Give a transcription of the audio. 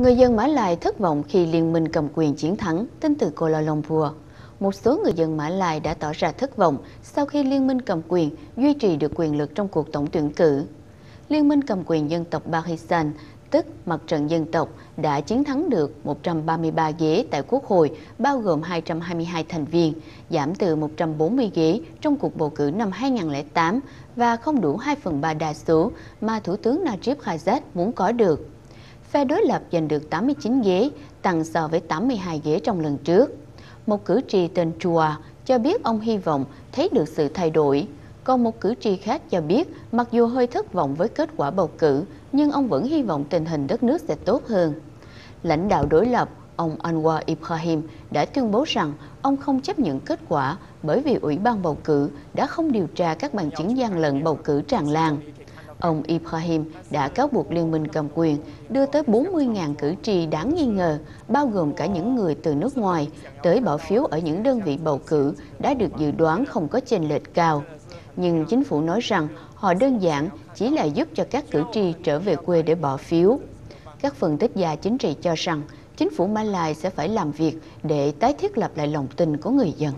Người dân Mã Lai thất vọng khi liên minh cầm quyền chiến thắng, tin từ Kuala Lumpur. Một số người dân Mã Lai đã tỏ ra thất vọng sau khi liên minh cầm quyền duy trì được quyền lực trong cuộc tổng tuyển cử. Liên minh cầm quyền dân tộc Pakistan, tức Mặt trận Dân tộc, đã chiến thắng được 133 ghế tại Quốc hội, bao gồm 222 thành viên, giảm từ 140 ghế trong cuộc bầu cử năm 2008 và không đủ 2 phần 3 đa số mà Thủ tướng Najib Razak muốn có được phe đối lập giành được 89 ghế, tăng so với 82 ghế trong lần trước. Một cử tri tên Chua cho biết ông hy vọng thấy được sự thay đổi. Còn một cử tri khác cho biết mặc dù hơi thất vọng với kết quả bầu cử, nhưng ông vẫn hy vọng tình hình đất nước sẽ tốt hơn. Lãnh đạo đối lập, ông Anwar Ibrahim đã tuyên bố rằng ông không chấp nhận kết quả bởi vì Ủy ban bầu cử đã không điều tra các bằng chứng gian lận bầu cử tràn lan. Ông Ibrahim đã cáo buộc Liên minh cầm quyền đưa tới 40.000 cử tri đáng nghi ngờ, bao gồm cả những người từ nước ngoài, tới bỏ phiếu ở những đơn vị bầu cử đã được dự đoán không có chênh lệch cao. Nhưng chính phủ nói rằng họ đơn giản chỉ là giúp cho các cử tri trở về quê để bỏ phiếu. Các phân tích gia chính trị cho rằng chính phủ Malai sẽ phải làm việc để tái thiết lập lại lòng tin của người dân.